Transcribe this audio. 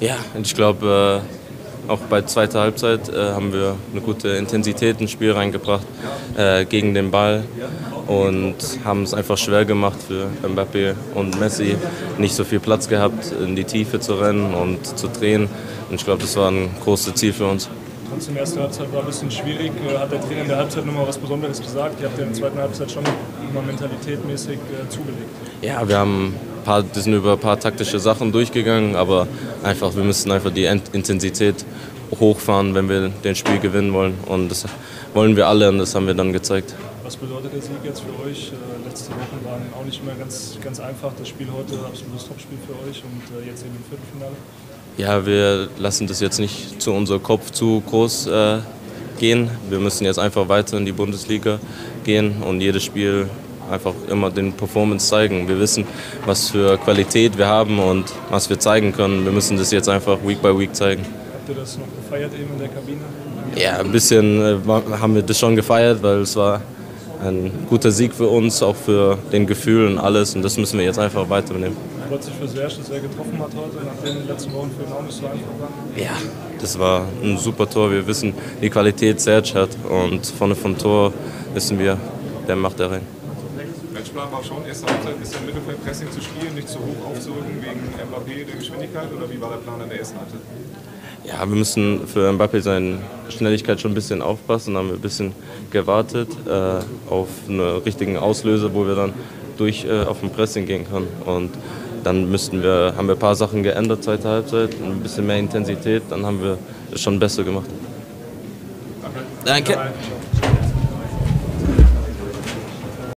Ja, ich glaube, äh, auch bei zweiter Halbzeit äh, haben wir eine gute Intensität ins Spiel reingebracht äh, gegen den Ball und haben es einfach schwer gemacht für Mbappé und Messi, nicht so viel Platz gehabt, in die Tiefe zu rennen und zu drehen. Und ich glaube, das war ein großes Ziel für uns. Trotzdem, erste Halbzeit war ein bisschen schwierig. Äh, hat der Trainer in der Halbzeit nochmal was Besonderes gesagt? Ihr habt ja in der zweiten Halbzeit schon mal mentalitätmäßig äh, zugelegt. Ja, wir haben paar, wir sind über ein paar taktische Sachen durchgegangen, aber einfach, wir müssen einfach die Intensität hochfahren, wenn wir den Spiel gewinnen wollen. Und das wollen wir alle und das haben wir dann gezeigt. Was bedeutet der Sieg jetzt für euch? Äh, letzte Wochen waren auch nicht mehr ganz, ganz einfach. Das Spiel heute, absolutes Topspiel für euch und äh, jetzt eben im Viertelfinale. Ja, wir lassen das jetzt nicht zu unserem Kopf zu groß äh, gehen. Wir müssen jetzt einfach weiter in die Bundesliga gehen und jedes Spiel einfach immer den Performance zeigen. Wir wissen, was für Qualität wir haben und was wir zeigen können. Wir müssen das jetzt einfach Week by Week zeigen. Habt ihr das noch gefeiert eben in der Kabine? Ja, ein bisschen äh, haben wir das schon gefeiert, weil es war ein guter Sieg für uns, auch für den Gefühl und alles. Und das müssen wir jetzt einfach weiternehmen. Freut sich für Serge, dass er getroffen hat heute, nachdem die letzten Wochen für ihn auch nicht so einfach waren? Ja, das war ein super Tor. Wir wissen, wie Qualität Serge hat. Und vorne vom Tor wissen wir, der macht er rein. Matchplan war schon, erste Halbzeit ein bisschen Mittelfeldpressing zu spielen, nicht zu hoch aufzurücken wegen Mbappé der Geschwindigkeit oder wie war der Plan in der ersten Halbzeit? Ja, wir müssen für Mbappé seine Schnelligkeit schon ein bisschen aufpassen. Dann haben wir ein bisschen gewartet äh, auf einen richtigen Auslöser, wo wir dann durch äh, auf dem Pressing gehen können. Und dann müssten wir, haben wir ein paar Sachen geändert, zweite Halbzeit, ein bisschen mehr Intensität, dann haben wir es schon besser gemacht. Danke. Danke.